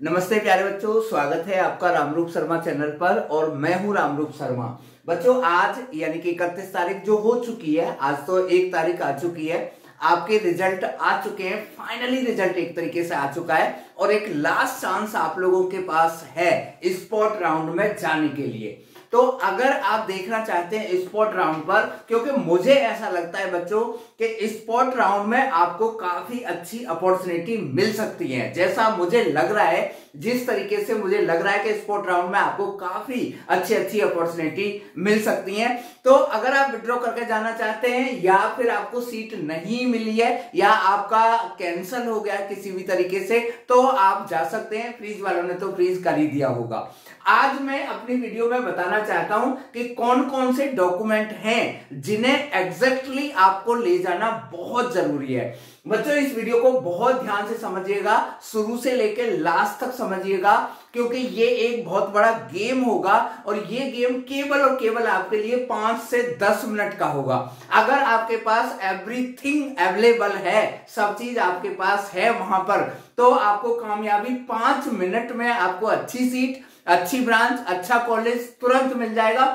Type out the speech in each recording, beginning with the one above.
नमस्ते प्यारे बच्चों, स्वागत है आपका रामरूप शर्मा चैनल पर और मैं हूँ रामरूप शर्मा। बच्चों, आज यानी कि इकतीस तारीख जो हो चुकी है, आज तो एक तारीख आ चुकी है, आपके रिज़ल्ट आ चुके हैं, फाइनली रिज़ल्ट एक तरीके से आ चुका है और एक लास्ट चांस आप लोगों के पास है स्पॉट राउंड में जाने के लिए। तो अगर आप देखना चाहते हैं स्पॉट राउंड पर, क्योंकि मुझे ऐसा लगता है बच्चों कि स्पॉट राउंड में आपको काफ़ी अच्छी अपॉर्चुनिटी मिल सकती है। जैसा मुझे लग रहा है, जिस तरीके से मुझे लग रहा है कि स्पॉट राउंड में आपको काफ़ी अच्छी अच्छी अपॉर्चुनिटी मिल सकती है। तो अगर आप विड्रॉ करके जाना चाहते हैं, या फिर आपको सीट नहीं मिली है, या आपका कैंसिल हो गया किसी भी तरीके से तो आप जा सकते हैं। फ्रीज वालों ने तो फ्रीज कर ही दिया होगा। आज मैं अपनी वीडियो में बताना चाहता हूँ कि कौन कौन से डॉक्यूमेंट हैं जिन्हें एग्जैक्टली आपको ले जाना बहुत ज़रूरी है। बच्चों, इस वीडियो को बहुत ध्यान से समझिएगा, शुरू से लेकर लास्ट तक समझिएगा, क्योंकि ये एक बहुत बड़ा गेम होगा और ये गेम केवल और केवल आपके लिए पाँच से दस मिनट का होगा। अगर आपके पास एवरीथिंग अवेलेबल है, सब चीज़ आपके पास है वहाँ पर तो आपको कामयाबी पाँच मिनट में आपको अच्छी सीट अच्छी ब्रांच अच्छा कॉलेज तुरंत मिल जाएगा।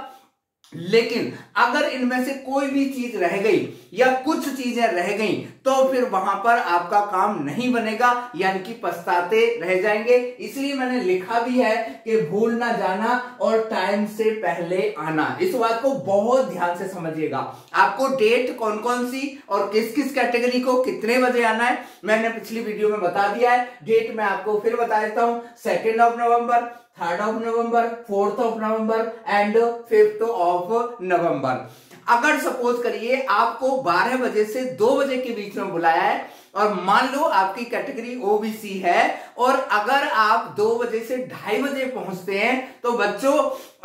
लेकिन अगर इनमें से कोई भी चीज़ रह गई या कुछ चीज़ें रह गई तो फिर वहाँ पर आपका काम नहीं बनेगा, यानी कि पछताते रह जाएँगे। इसलिए मैंने लिखा भी है कि भूल ना जाना और टाइम से पहले आना। इस बात को बहुत ध्यान से समझिएगा। आपको डेट कौन कौन सी और किस किस कैटेगरी को कितने बजे आना है, मैंने पिछली वीडियो में बता दिया है। डेट मैं आपको फिर बता देता हूँ। Second of November third of November fourth of November and fifth of November अगर सपोज़ करिए आपको 12 बजे से 2 बजे के बीच में बुलाया है और मान लो आपकी कैटेगरी ओबीसी है और अगर आप दो बजे से ढाई बजे पहुँचते हैं तो बच्चों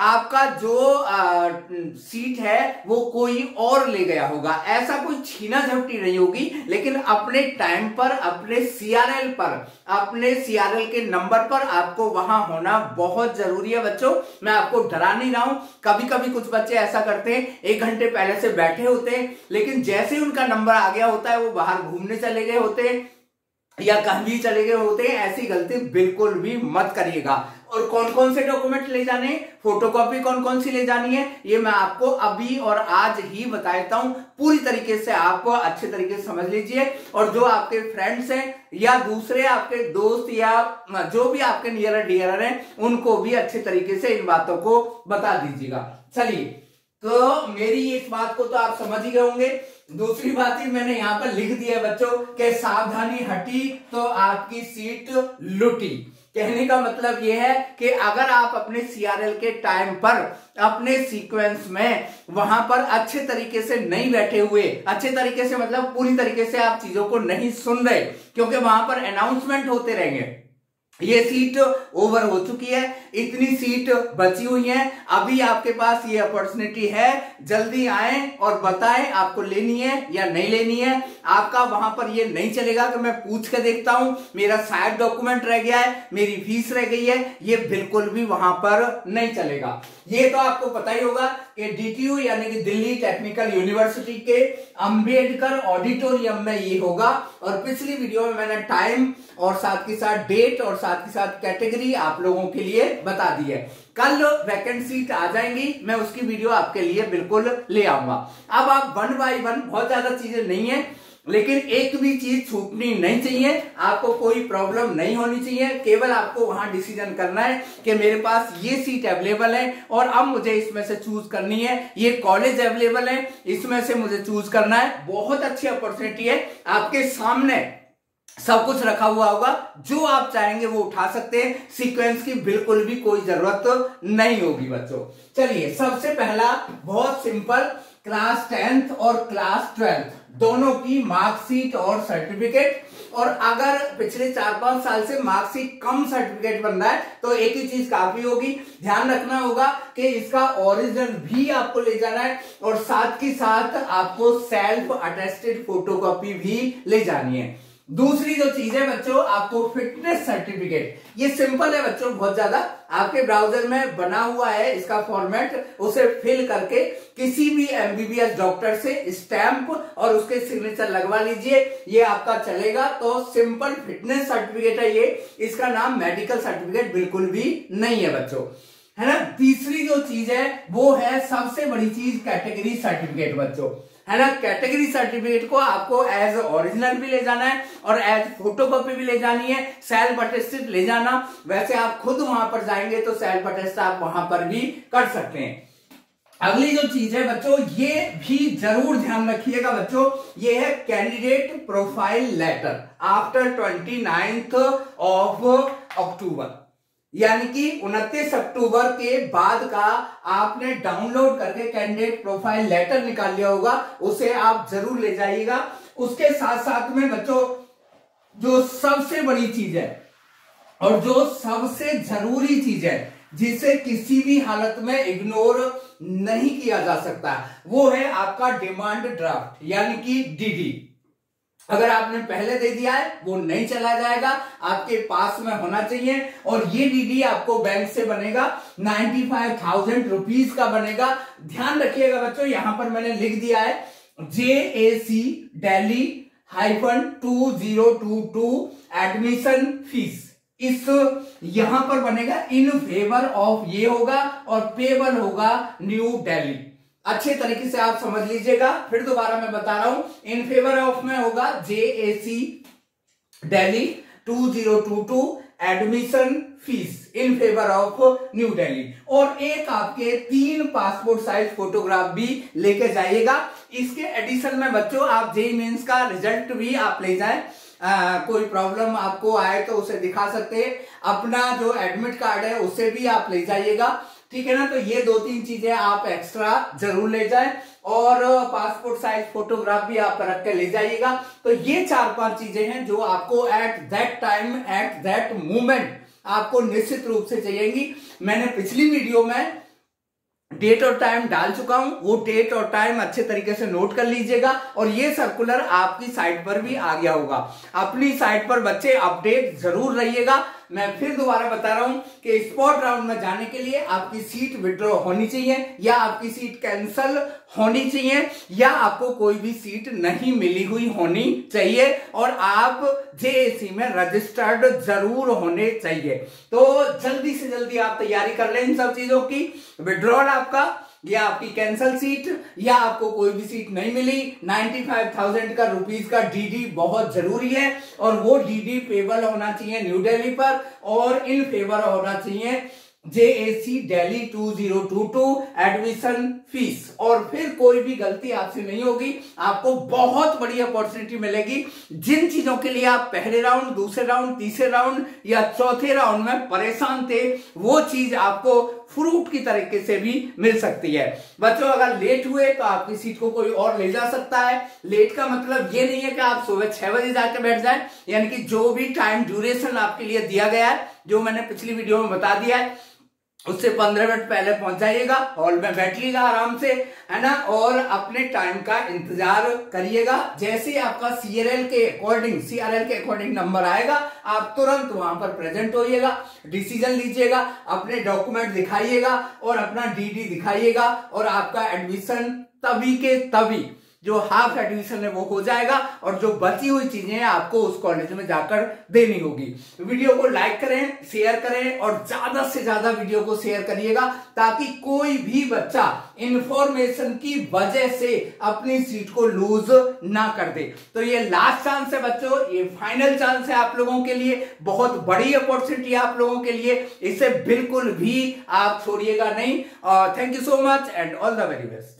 आपका जो आ, सीट है वो कोई और ले गया होगा। ऐसा कोई छीना झपटी नहीं होगी लेकिन अपने टाइम पर अपने सीआरएल पर अपने सीआरएल के नंबर पर आपको वहाँ होना बहुत ज़रूरी है बच्चों। मैं आपको डरा नहीं रहा हूँ। कभी कभी कुछ बच्चे ऐसा करते हैं एक घंटे पहले से बैठे होते हैं लेकिन जैसे उनका नंबर आ गया होता है वो बाहर घूमने चले गए होते या कहीं चले गए होते ऐसी गलती बिल्कुल भी मत करिएगा। और कौन कौन से डॉक्यूमेंट ले जाने फोटोकॉपी कौन कौन सी ले जानी है? ये मैं आपको अभी और आज ही बता देता हूँ। पूरी तरीके से आप अच्छे तरीके से समझ लीजिए। और जो आपके फ्रेंड्स हैं या दूसरे आपके दोस्त या जो भी आपके नियर डियर हैं, उनको भी अच्छे तरीके से इन बातों को बता दीजिएगा। चलिए तो मेरी इस बात को तो आप समझ ही गए होंगे। दूसरी बात ही मैंने यहाँ पर लिख दिया है बच्चों, के सावधानी हटी तो आपकी सीट लुटी। कहने का मतलब यह है कि अगर आप अपने सीआरएल के टाइम पर, अपने सीक्वेंस में वहाँ पर अच्छे तरीके से नहीं बैठे हुए, अच्छे तरीके से मतलब पूरी तरीके से आप चीज़ों को नहीं सुन रहे, क्योंकि वहाँ पर अनाउंसमेंट होते रहेंगे। ये सीट ओवर हो चुकी है, इतनी सीट बची हुई है। अभी आपके पास ये अपॉर्चुनिटी है, जल्दी आए और बताएँ आपको लेनी है या नहीं लेनी है। आपका वहाँ पर ये नहीं चलेगा कि मैं पूछ के देखता हूँ। मेरा शायद डॉक्यूमेंट रह गया है, मेरी फ़ीस रह गई है, ये बिल्कुल भी वहाँ पर नहीं चलेगा। ये तो आपको पता ही होगा कि डीटीयू यानी कि दिल्ली टेक्निकल यूनिवर्सिटी के अंबेडकर ऑडिटोरियम में ये होगा। और पिछली वीडियो में मैंने टाइम और साथ के साथ डेट और साथ के साथ कैटेगरी आप लोगों के लिए बता दी है। कल वैकेंट सीट आ जाएँगी, मैं उसकी वीडियो आपके लिए बिल्कुल ले आऊँगा। अब आप वन बाय वन बहुत ज़्यादा चीज़ें नहीं है, लेकिन एक भी चीज़ छूटनी नहीं चाहिए, आपको कोई प्रॉब्लम नहीं होनी चाहिए, केवल आपको वहाँ डिसीज़न करना है कि मेरे पास ये सीट अवेलेबल है और अब मुझे इसमें से चूज़ करनी है, ये कॉलेज अवेलेबल है, इसमें से मुझे चूज़ करना है। बहुत अच्छी अपॉर्चुनिटी है, आपके सामने सब कुछ रखा हुआ होगा। जो आप चाहेंगे वो उठा सकते हैं। सीक्वेंस की बिल्कुल भी कोई ज़रूरत नहीं होगी बच्चों। चलिए, सबसे पहला बहुत सिंपल क्लास टेंथ और क्लास ट्वेल्थ दोनों की मार्कशीट और सर्टिफिकेट और अगर पिछले चार पाँच साल से मार्कशीट कम सर्टिफिकेट बन रहा है तो एक ही चीज़ काफ़ी होगी। ध्यान रखना होगा कि इसका ओरिजिनल भी आपको ले जाना है और साथ ही साथ आपको सेल्फ अटेस्टेड फोटोकॉपी भी ले जानी है। दूसरी जो चीज़ है बच्चों, आपको फिटनेस सर्टिफिकेट ये सिंपल है बच्चों, बहुत ज़्यादा। आपके ब्राउज़र में बना हुआ है इसका फॉर्मेट उसे फिल करके किसी भी एमबीबीएस डॉक्टर से स्टैंप और उसके सिग्नेचर लगवा लीजिए। ये आपका चलेगा। तो सिंपल फिटनेस सर्टिफिकेट है ये। इसका नाम मेडिकल सर्टिफिकेट बिल्कुल भी नहीं है बच्चों। है ना? तीसरी जो चीज़ है, वो है सबसे बड़ी चीज़ कैटेगरी सर्टिफिकेट बच्चों। है ना? कैटेगरी सर्टिफिकेट को आपको एज ओरिजिनल भी ले जाना है और एज फोटोकॉपी भी ले जानी है। सेल्फ अटेस्टेड ले जाना। वैसे आप खुद वहाँ पर जाएँगे तो सेल्फ अटेस्ट आप वहाँ पर भी कर सकते हैं। अगली जो चीज़ है बच्चों, ये भी ज़रूर ध्यान रखिएगा बच्चों। ये है candidate profile letter after twenty ninth of October यानी कि उनतीस अक्टूबर के बाद का आपने डाउनलोड करके कैंडिडेट प्रोफ़ाइल लेटर निकाल लिया होगा, उसे आप ज़रूर ले जाइएगा। उसके साथ साथ में बच्चों, जो सबसे बड़ी चीज़ है, और जो सबसे ज़रूरी चीज़ है, जिसे किसी भी हालत में इग्नोर नहीं किया जा सकता, वो है आपका डिमांड ड्राफ्ट यानी कि डीडी अगर आपने पहले दे दिया है, वो नहीं चला जाएगा। आपके पास में होना चाहिए। और ये डीडी आपको बैंक से बनेगा। नाइन्टी फाइव थाउज़ेंड रुपीज़ का बनेगा। ध्यान रखिएगा बच्चों, यहाँ पर मैंने लिख दिया है। J A C Delhi hyphen two zero two two admission fee इस यहाँ पर बनेगा। इन फेवर ऑफ़ ये होगा और पेबल होगा न्यू डेली अच्छे तरीके से आप समझ लीजिएगा। फिर दोबारा मैं बता रहा हूँ इन फेवर ऑफ़ में होगा J A C Delhi two zero two two admission fee in favour of New Delhi और एक आपके तीन पासपोर्ट साइज़ फोटोग्राफ भी लेके जाइएगा। इसके एडिशन में बच्चों आप जे मेंस का रिज़ल्ट भी आप ले जाए। आ, कोई प्रॉब्लम आपको आए तो उसे दिखा सकते हैं। अपना जो एडमिट कार्ड है उसे भी आप ले जाइएगा। ठीक है ना? तो ये दो तीन चीज़ें आप एक्स्ट्रा ज़रूर ले जाएँ और पासपोर्ट साइज़ फोटोग्राफ भी आप रख के ले जाइएगा। तो ये चार पाँच चीज़ें हैं जो आपको at that time at that moment आपको निश्चित रूप से चाहिएगी। मैंने पिछली वीडियो में डेट और टाइम डाल चुका हूँ। वो डेट और टाइम अच्छे तरीके से नोट कर लीजिएगा और ये सर्कुलर आपकी साइट पर भी आ गया होगा। अपनी साइट पर बच्चे अपडेट ज़रूर रहिएगा। मैं फिर दोबारा बता रहा हूँ कि स्पॉट राउंड में जाने के लिए आपकी सीट विड्रॉ होनी चाहिए, या आपकी सीट कैंसल होनी चाहिए, या आपको कोई भी सीट नहीं मिली हुई होनी चाहिए, और आप जेएसी में रजिस्टर्ड ज़रूर होने चाहिए। तो जल्दी से जल्दी आप तैयारी कर लें इन सब चीज़ों की। विड्रॉल आपका या आपकी कैंसल सीट या आपको कोई भी सीट नहीं मिली। 95,000 का रुपीज़ का डीडी बहुत ज़रूरी है और वो डीडी फेवर होना चाहिए न्यू दिल्ली पर और इन फेवर होना चाहिए। J A C Delhi 2022 admission fee. और फिर कोई भी गलती आपसे नहीं होगी, आपको बहुत बड़ी अपॉर्चुनिटी मिलेगी। जिन चीज़ों के लिए आप पहले राउंड, दूसरे राउंड, तीसरे राउंड या चौथे राउंड में परेशान थे, वो चीज़ आपको फ्रूट की तरीके से भी मिल सकती है। बच्चों, अगर लेट हुए तो आपकी सीट को कोई और ले जा सकता है। लेट का मतलब ये नहीं है कि आप सुबह छह बजे जाकर बैठ जाए। यानी कि जो भी टाइम ड्यूरेशन आपके लिए दिया गया है, जो मैंने पिछली वीडियो में बता दिया है उससे पंद्रह मिनट पहले पहुँच जाइएगा हॉल में बैठिएगा आराम से, है ना? और अपने टाइम का इंतज़ार करिएगा। जैसे आपका सीआरएल के अकॉर्डिंग सीआरएल के अकॉर्डिंग नंबर आएगा, आप तुरंत वहाँ पर प्रेजेंट होइएगा डिसीज़न लीजिएगा, अपने डॉक्यूमेंट दिखाइएगा और अपना डीडी दिखाइएगा और आपका एडमिशन तभी के तभी जो हाफ़ एडमिशन है वो हो जाएगा और जो बची हुई चीज़ें हैं आपको उस कॉलेज में जाकर देनी होगी। वीडियो को लाइक करें शेयर करें और ज़्यादा से ज़्यादा वीडियो को शेयर करिएगा ताकि कोई भी बच्चा इंफॉर्मेशन की वजह से अपनी सीट को लूज ना कर दे। तो ये लास्ट चांस है बच्चों, ये फाइनल चांस है आप लोगों के लिए, बहुत बड़ी अपॉर्चुनिटी आप लोगों के लिए। इसे बिल्कुल भी आप छोड़िएगा नहीं। Thank you so much and all the very best